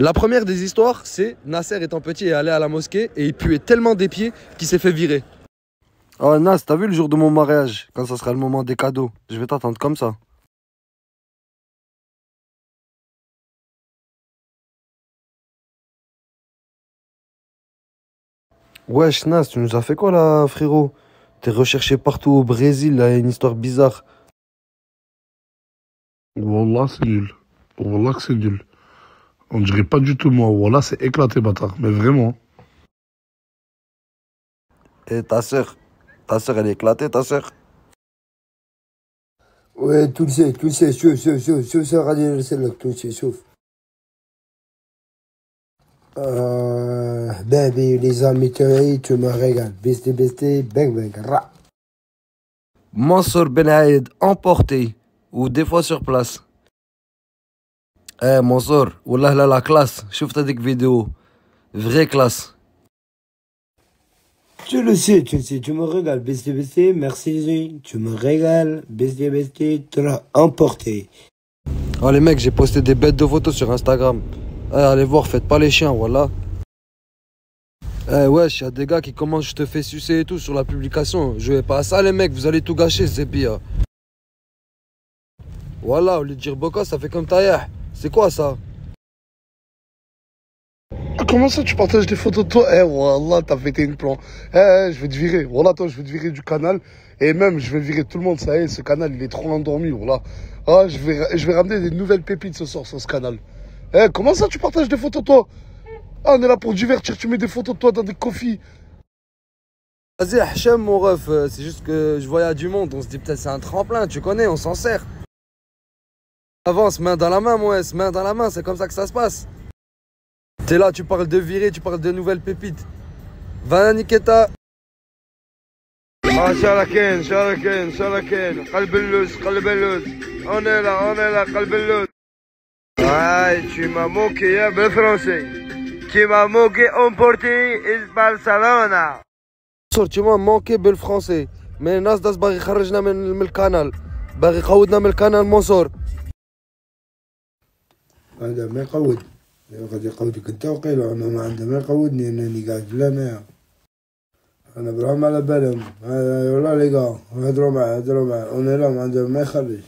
La première des histoires, c'est Nasser étant petit et allé à la mosquée et il puait tellement des pieds qu'il s'est fait virer. Oh Nas, t'as vu le jour de mon mariage? Quand ça sera le moment des cadeaux. Je vais t'attendre comme ça. Wesh Nas, tu nous as fait quoi là, frérot? T'es recherché partout au Brésil, là, y a une histoire bizarre. Wallah, c'est nul. Wallah, que c'est nul. On dirait pas du tout moi. Voilà, c'est éclaté, bâtard. Mais vraiment. Et ta sœur? Ta sœur, elle est éclatée, ta sœur? Ouais, tu le sais, tu le sais. Sauf, sauf, sauf, sauf, ça, Radir, c'est là, tu le sais. Euh, baby, les amis, tu me régales. Besté, besté, bang, bang, ra. Mansour Ben Aïd, emporté, ou des fois sur place? Eh Mansour, Wallah là la classe. شفت هذيك vidéo. Vraie classe. Tu le sais, tu le sais, tu me régales, besté, besté, merci, tu me régales, besté, besté, tu l'as emporté. Oh les mecs, j'ai posté des bêtes de photos sur Instagram. Eh, allez voir, faites pas les chiens, voilà. Eh wesh, y'a des gars qui commencent je te fais sucer et tout sur la publication. Jouez pas à ça les mecs, vous allez tout gâcher, c'est pire. Voilà, au lieu de dire Boko, ça fait comme Taïah. C'est quoi ça Ah, Comment ça, tu partages des photos de toi Eh, Wallah, t'as fêté une plan. Eh, eh, je vais te virer. Wallah, toi, je vais te virer du canal. Et même, je vais virer tout le monde. Ça y est, ce canal, il est trop endormi. Wallah. Ah, je vais, je vais ramener des nouvelles pépites ce soir sur ce canal. Eh, comment ça, tu partages des photos de toi Ah, on est là pour divertir. Tu mets des photos de toi dans des coffees. Vas-y, Hachem, mon ref, euh, c'est juste que je voyais du monde. On se dit peut-être c'est un tremplin, tu connais, on s'en sert. Avance, main dans la main, ouais, main dans la main, c'est comme ça que ça se passe. T'es là, tu parles de virer, tu parles de nouvelles pépites. Va Niketa. Ah, Inch'Allah Ken, Inch'Allah Ken, Inch'Allah Ken. On est là, on est là, Qalbellouz. Ouais, tu m'as moqué, hein, le français. Tu m'as moqué, emporté, is Barcelona. tu m'as manqué, bel français. Mais Nas das bari kharajna le canal. Bari khawdna min le canal, Mansour. هذا ما يقود غادي يقودك انت وقيل انا ما عنده ما يقودني انني قاعد بلا ما انا براهم على بالهم هذا والله لي قا هضروا معاه هضروا معاه انا لا ما عندهم ما يخرج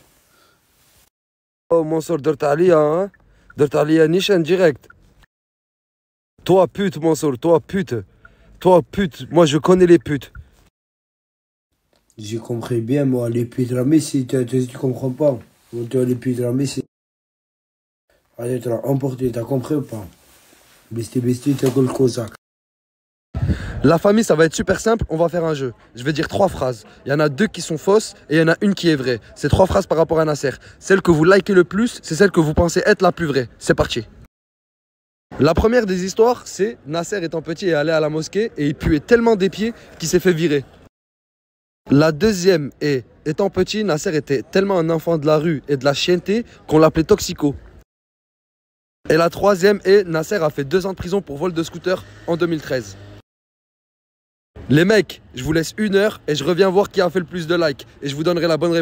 Oh منصور درت عليا ها درت عليا نيشان ديريكت Toi pute Mansour, toi pute Toi pute, moi je connais les putes J'ai compris bien, moi, les putes de Messi, tu, tu, tu comprends pas. Moi, Toi, les putes de Messi. Allez, tu l'as t'as compris ou pas? Besti, besti, t'as le cosaque. La famille, ça va être super simple, on va faire un jeu. Je vais dire trois phrases. Il y en a deux qui sont fausses et il y en a une qui est vraie. C'est trois phrases par rapport à Nasser. Celle que vous likez le plus, c'est celle que vous pensez être la plus vraie. C'est parti. La première des histoires, c'est Nasser étant petit et allé à la mosquée et il puait tellement des pieds qu'il s'est fait virer. La deuxième est, étant petit, Nasser était tellement un enfant de la rue et de la chienneté qu'on l'appelait Toxico. Et la troisième est, Nasser a fait deux ans de prison pour vol de scooter en 2013. Les mecs, je vous laisse une heure et je reviens voir qui a fait le plus de likes. Et je vous donnerai la bonne réponse.